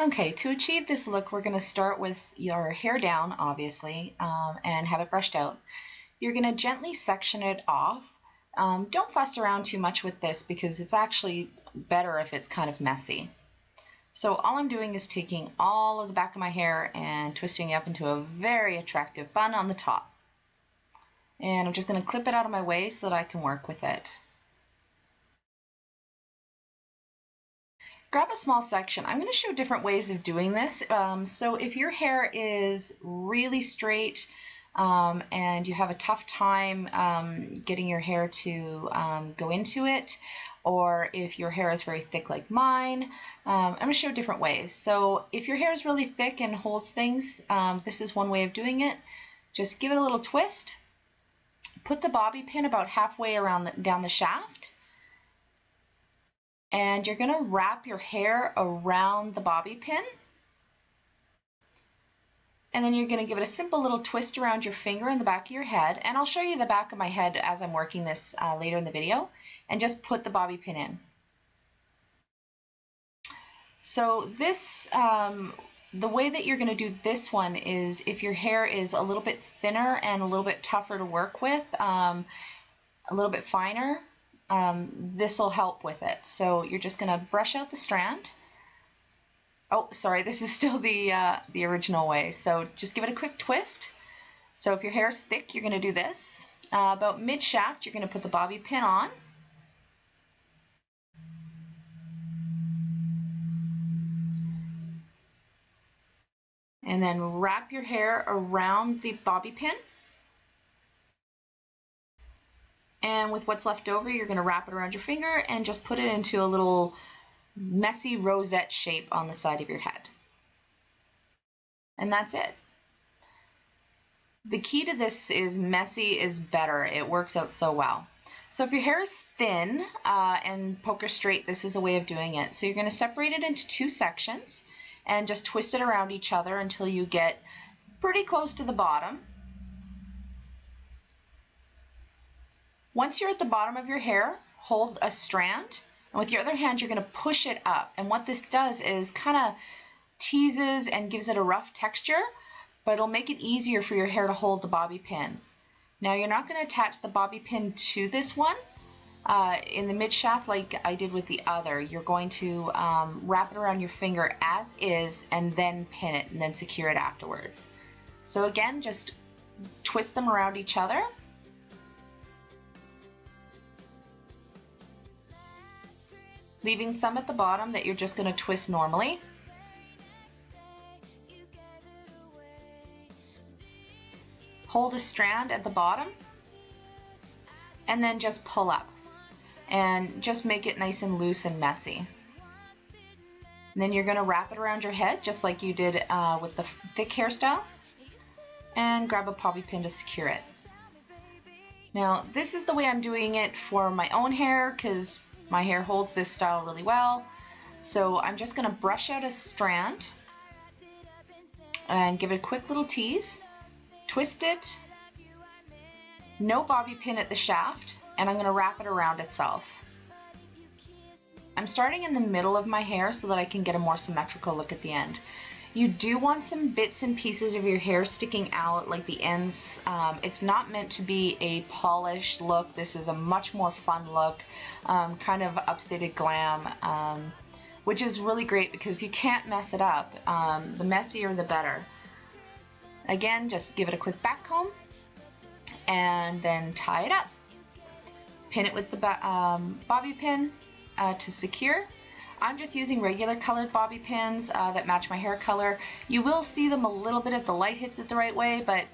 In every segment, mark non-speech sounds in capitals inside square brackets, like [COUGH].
Okay, to achieve this look, we're going to start with your hair down, obviously, um, and have it brushed out. You're going to gently section it off. Um, don't fuss around too much with this because it's actually better if it's kind of messy. So all I'm doing is taking all of the back of my hair and twisting it up into a very attractive bun on the top. And I'm just going to clip it out of my way so that I can work with it. Grab a small section. I'm going to show different ways of doing this. Um, so if your hair is really straight um, and you have a tough time um, getting your hair to um, go into it, or if your hair is very thick like mine, um, I'm going to show different ways. So if your hair is really thick and holds things, um, this is one way of doing it. Just give it a little twist. Put the bobby pin about halfway around the, down the shaft and you're going to wrap your hair around the bobby pin. And then you're going to give it a simple little twist around your finger in the back of your head. And I'll show you the back of my head as I'm working this uh, later in the video. And just put the bobby pin in. So this, um, the way that you're going to do this one is if your hair is a little bit thinner and a little bit tougher to work with, um, a little bit finer, um, this will help with it. So you're just going to brush out the strand. Oh, sorry, [LAUGHS] this is still the, uh, the original way. So just give it a quick twist. So if your hair is thick, you're going to do this. Uh, about mid-shaft, you're going to put the bobby pin on. And then wrap your hair around the bobby pin. And with what's left over, you're going to wrap it around your finger and just put it into a little messy rosette shape on the side of your head. And that's it. The key to this is messy is better. It works out so well. So if your hair is thin uh, and poker straight, this is a way of doing it. So you're going to separate it into two sections and just twist it around each other until you get pretty close to the bottom. Once you're at the bottom of your hair, hold a strand, and with your other hand, you're going to push it up. And what this does is kind of teases and gives it a rough texture, but it'll make it easier for your hair to hold the bobby pin. Now you're not going to attach the bobby pin to this one uh, in the mid shaft like I did with the other. You're going to um, wrap it around your finger as is and then pin it and then secure it afterwards. So again, just twist them around each other leaving some at the bottom that you're just going to twist normally. Hold a strand at the bottom and then just pull up and just make it nice and loose and messy. And then you're going to wrap it around your head just like you did uh, with the thick hairstyle and grab a bobby pin to secure it. Now this is the way I'm doing it for my own hair because my hair holds this style really well. So I'm just going to brush out a strand and give it a quick little tease. Twist it. No bobby pin at the shaft. And I'm going to wrap it around itself. I'm starting in the middle of my hair so that I can get a more symmetrical look at the end. You do want some bits and pieces of your hair sticking out, like the ends. Um, it's not meant to be a polished look. This is a much more fun look, um, kind of upstated glam, um, which is really great because you can't mess it up. Um, the messier, the better. Again, just give it a quick back comb and then tie it up. Pin it with the um, bobby pin uh, to secure I'm just using regular colored bobby pins uh, that match my hair color. You will see them a little bit if the light hits it the right way, but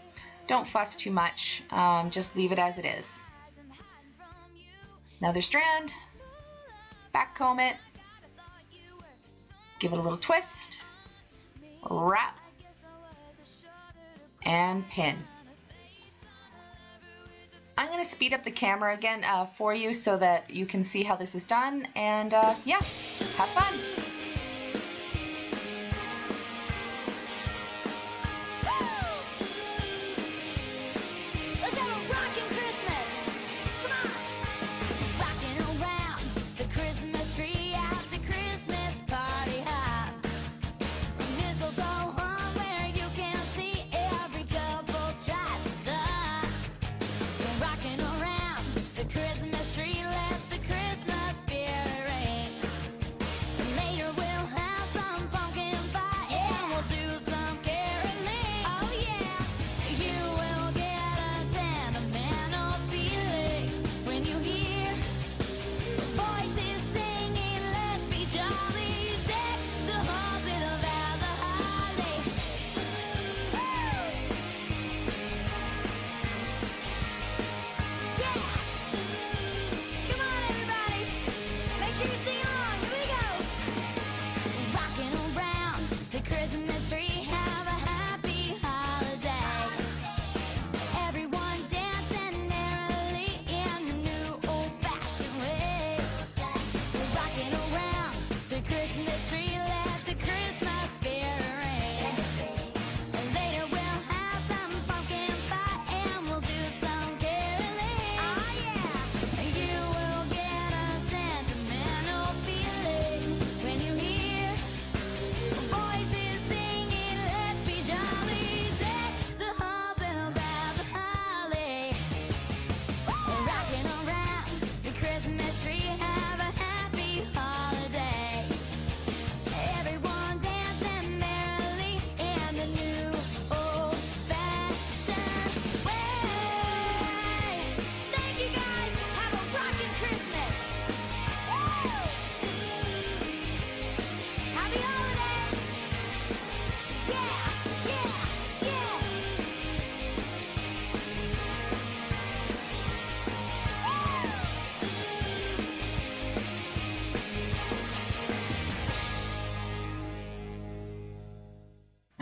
don't fuss too much. Um, just leave it as it is. Another strand, back comb it, give it a little twist, wrap, and pin. I'm going to speed up the camera again uh, for you so that you can see how this is done. And uh, yeah, have fun.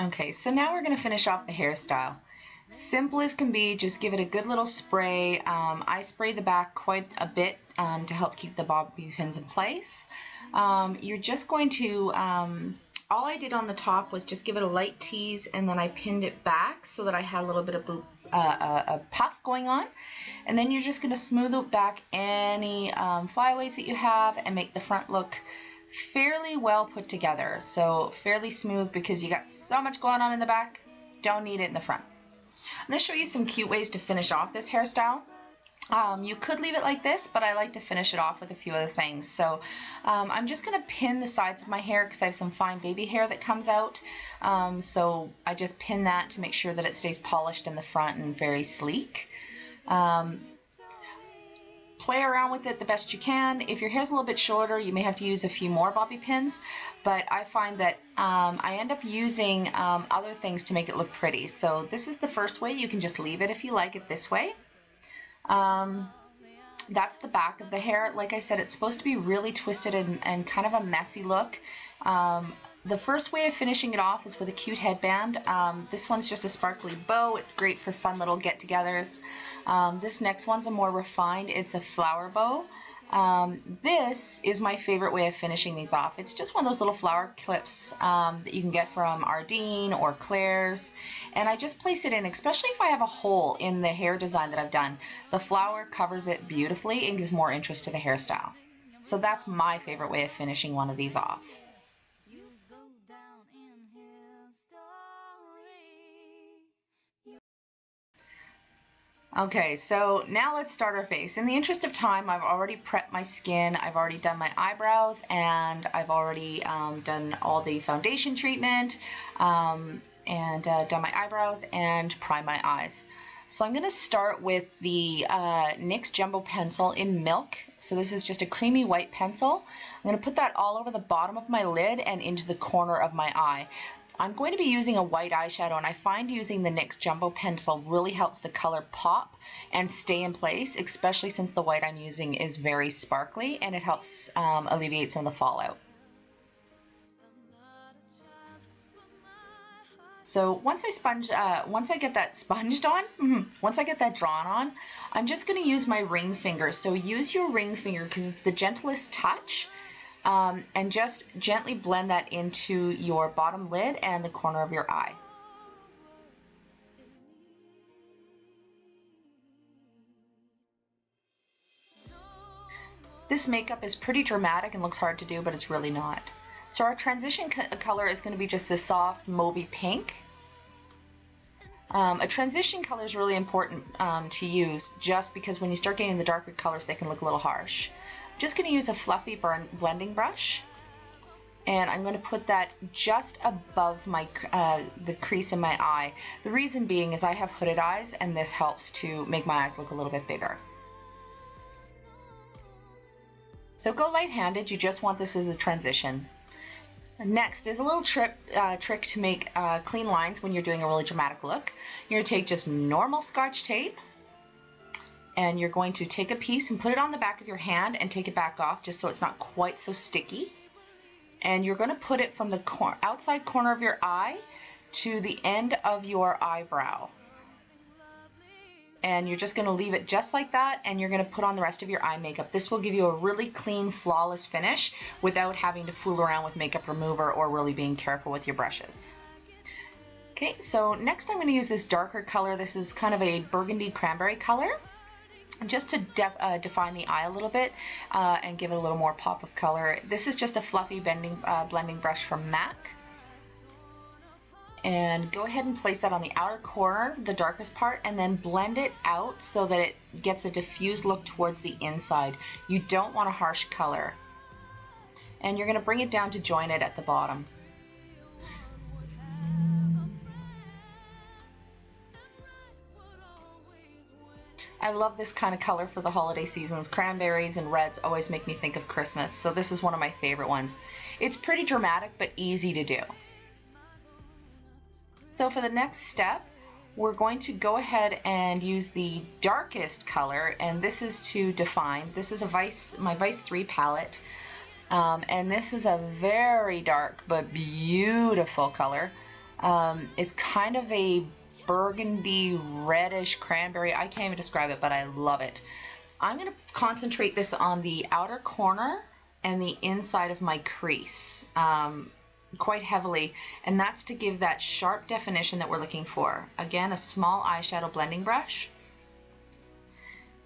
Okay, so now we're going to finish off the hairstyle. Simple as can be, just give it a good little spray. Um, I spray the back quite a bit um, to help keep the bobby pins in place. Um, you're just going to, um, all I did on the top was just give it a light tease and then I pinned it back so that I had a little bit of uh, a, a, puff going on. And then you're just going to smooth out back any um, flyaways that you have and make the front look fairly well put together. So fairly smooth because you got so much going on in the back, don't need it in the front. I'm going to show you some cute ways to finish off this hairstyle. Um, you could leave it like this, but I like to finish it off with a few other things. So um, I'm just going to pin the sides of my hair because I have some fine baby hair that comes out. Um, so I just pin that to make sure that it stays polished in the front and very sleek. Um, play around with it the best you can. If your hair's a little bit shorter, you may have to use a few more bobby pins, but I find that um, I end up using um, other things to make it look pretty. So this is the first way. You can just leave it if you like it this way. Um, that's the back of the hair. Like I said, it's supposed to be really twisted and, and kind of a messy look. Um, the first way of finishing it off is with a cute headband. Um, this one's just a sparkly bow. It's great for fun little get-togethers. Um, this next one's a more refined. It's a flower bow. Um, this is my favorite way of finishing these off. It's just one of those little flower clips um, that you can get from Ardene or Claire's. And I just place it in, especially if I have a hole in the hair design that I've done. The flower covers it beautifully and gives more interest to the hairstyle. So that's my favorite way of finishing one of these off. Okay, so now let's start our face. In the interest of time, I've already prepped my skin, I've already done my eyebrows, and I've already um, done all the foundation treatment, um, and uh, done my eyebrows, and prime my eyes. So I'm going to start with the uh, NYX Jumbo Pencil in Milk. So this is just a creamy white pencil. I'm going to put that all over the bottom of my lid and into the corner of my eye. I'm going to be using a white eyeshadow and I find using the NYX Jumbo Pencil really helps the color pop and stay in place, especially since the white I'm using is very sparkly and it helps um, alleviate some of the fallout. So once I sponge, uh, once I get that [LAUGHS] sponged on, mm-hmm, once I get that drawn on, I'm just going to use my ring finger. So use your ring finger because it's the gentlest touch um, and just gently blend that into your bottom lid and the corner of your eye. This makeup is pretty dramatic and looks hard to do, but it's really not. So our transition color is going to be just this soft mauvey pink. Um, a transition color is really important um, to use just because when you start getting the darker colors, they can look a little harsh just going to use a fluffy burn blending brush and I'm going to put that just above my uh, the crease in my eye. The reason being is I have hooded eyes and this helps to make my eyes look a little bit bigger. So go light-handed, you just want this as a transition. Next is a little trip, uh, trick to make uh, clean lines when you're doing a really dramatic look. You're going to take just normal scotch tape and you're going to take a piece and put it on the back of your hand and take it back off just so it's not quite so sticky. And you're going to put it from the cor outside corner of your eye to the end of your eyebrow. And you're just going to leave it just like that and you're going to put on the rest of your eye makeup. This will give you a really clean, flawless finish without having to fool around with makeup remover or really being careful with your brushes. Okay, so next I'm going to use this darker color. This is kind of a burgundy cranberry color just to def, uh, define the eye a little bit uh, and give it a little more pop of color. This is just a fluffy bending, uh, blending brush from MAC. And go ahead and place that on the outer corner, the darkest part, and then blend it out so that it gets a diffused look towards the inside. You don't want a harsh color. And you're going to bring it down to join it at the bottom. I love this kind of color for the holiday seasons. Cranberries and reds always make me think of Christmas, so this is one of my favorite ones. It's pretty dramatic, but easy to do. So for the next step, we're going to go ahead and use the darkest color, and this is to define. This is a Vice, my Vice 3 palette, um, and this is a very dark but beautiful color. Um, it's kind of a burgundy, reddish cranberry. I can't even describe it, but I love it. I'm going to concentrate this on the outer corner and the inside of my crease um, quite heavily, and that's to give that sharp definition that we're looking for. Again, a small eyeshadow blending brush.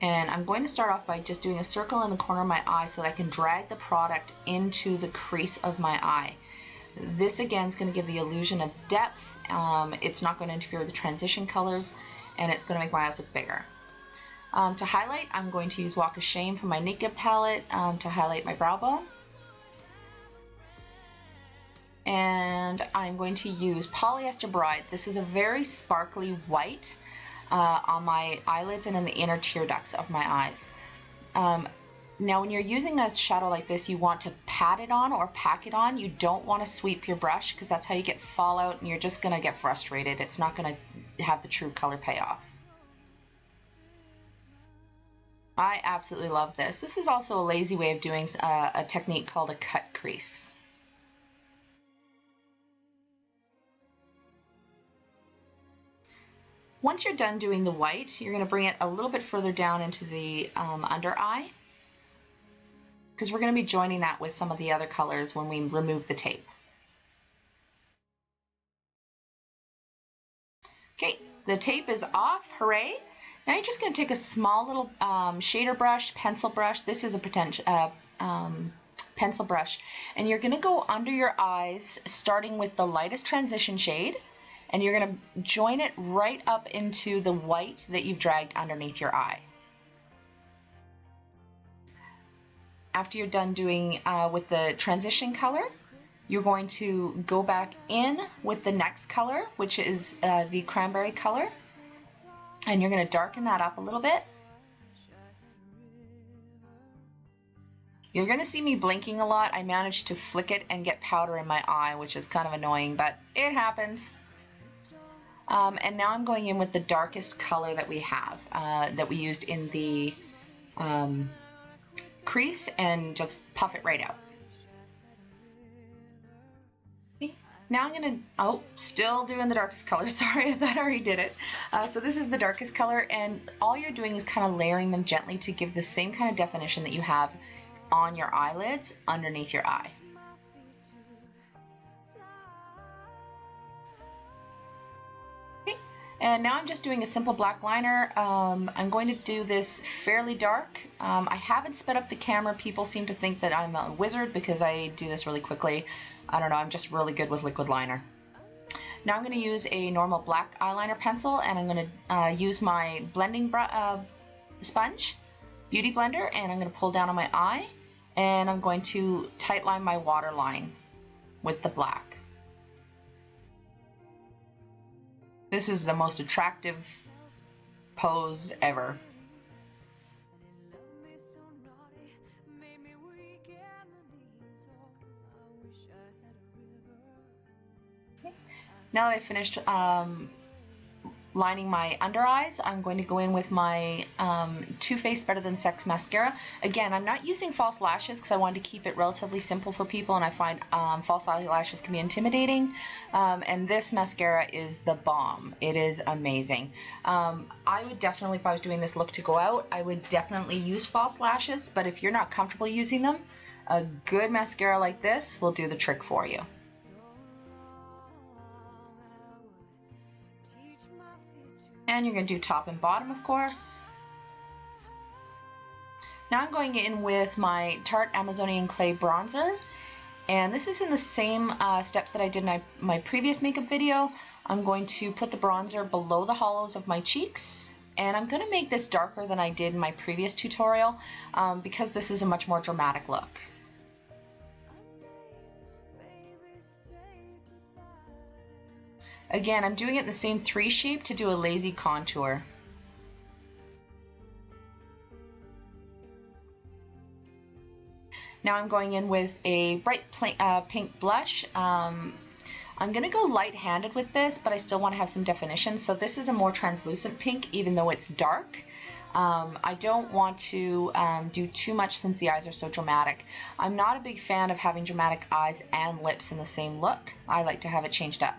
And I'm going to start off by just doing a circle in the corner of my eye so that I can drag the product into the crease of my eye. This again is going to give the illusion of depth. Um, it's not going to interfere with the transition colors and it's going to make my eyes look bigger. Um, to highlight, I'm going to use Walk of Shame from my Naked palette um, to highlight my brow bone. And I'm going to use Polyester Bride. This is a very sparkly white uh, on my eyelids and in the inner tear ducts of my eyes. Now when you're using a shadow like this, you want to pat it on or pack it on. You don't want to sweep your brush because that's how you get fallout and you're just going to get frustrated. It's not going to have the true color payoff. I absolutely love this. This is also a lazy way of doing uh, a technique called a cut crease. Once you're done doing the white, you're going to bring it a little bit further down into the um, under eye because we're going to be joining that with some of the other colors when we remove the tape. Okay, the tape is off, hooray! Now you're just going to take a small little um, shader brush, pencil brush, this is a potential, uh, um, pencil brush, and you're going to go under your eyes starting with the lightest transition shade, and you're going to join it right up into the white that you've dragged underneath your eye. After you're done doing uh, with the transition color, you're going to go back in with the next color, which is uh, the cranberry color, and you're going to darken that up a little bit. You're going to see me blinking a lot. I managed to flick it and get powder in my eye, which is kind of annoying, but it happens. Um, and now I'm going in with the darkest color that we have, uh, that we used in the um, crease and just puff it right out. Now I'm gonna, oh, still doing the darkest [LAUGHS] color. Sorry, I thought I already did it. Uh, so this is the darkest color and all you're doing is kind of layering them gently to give the same kind of definition that you have on your eyelids underneath your eye. And now I'm just doing a simple black liner. Um, I'm going to do this fairly dark. Um, I haven't sped up the camera. People seem to think that I'm a wizard because I do this really quickly. I don't know, I'm just really good with liquid liner. Now I'm going to use a normal black eyeliner pencil and I'm going to uh, use my blending uh, sponge, Beauty Blender, and I'm going to pull down on my eye and I'm going to tightline my waterline with the black. This is the most attractive pose ever. Now that I finished um, lining my under eyes, I'm going to go in with my um, Too Faced Better Than Sex mascara. Again, I'm not using false lashes because I wanted to keep it relatively simple for people and I find um, false eyelashes can be intimidating. Um, and this mascara is the bomb. It is amazing. Um, I would definitely, if I was doing this look to go out, I would definitely use false lashes, but if you're not comfortable using them, a good mascara like this will do the trick for you. You're going to do top and bottom, of course. Now I'm going in with my Tarte Amazonian Clay Bronzer. And this is in the same uh, steps that I did in my, my previous makeup video. I'm going to put the bronzer below the hollows of my cheeks. And I'm going to make this darker than I did in my previous tutorial um, because this is a much more dramatic look. Again, I'm doing it in the same three shape to do a lazy contour. Now I'm going in with a bright uh, pink blush. Um, I'm going to go light-handed with this, but I still want to have some definition. So this is a more translucent pink, even though it's dark. Um, I don't want to um, do too much since the eyes are so dramatic. I'm not a big fan of having dramatic eyes and lips in the same look. I like to have it changed up.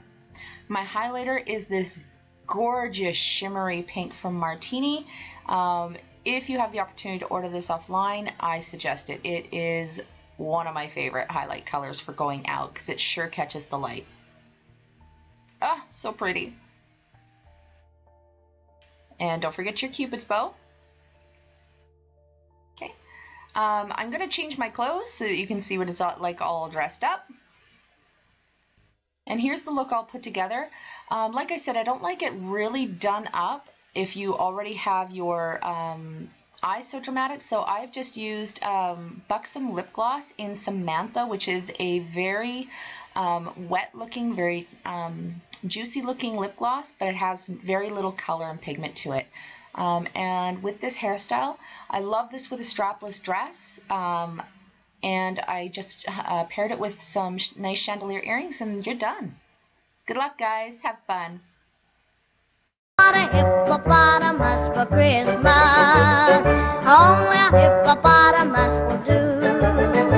My highlighter is this gorgeous shimmery pink from Martini. Um, if you have the opportunity to order this offline, I suggest it. It is one of my favorite highlight colors for going out because it sure catches the light. Ah, oh, so pretty. And don't forget your cupid's bow. Okay. Um, I'm going to change my clothes so that you can see what it's like all dressed up. And here's the look all put together. Um, like I said, I don't like it really done up if you already have your um, eyes so dramatic. So I've just used um, Buxom Lip Gloss in Samantha, which is a very um, wet looking, very um, juicy looking lip gloss, but it has very little color and pigment to it. Um, and with this hairstyle, I love this with a strapless dress. And I just uh, paired it with some sh nice chandelier earrings and you're done. Good luck guys, have fun. hippopotamus for Christmas. Only a hippopotamus will do.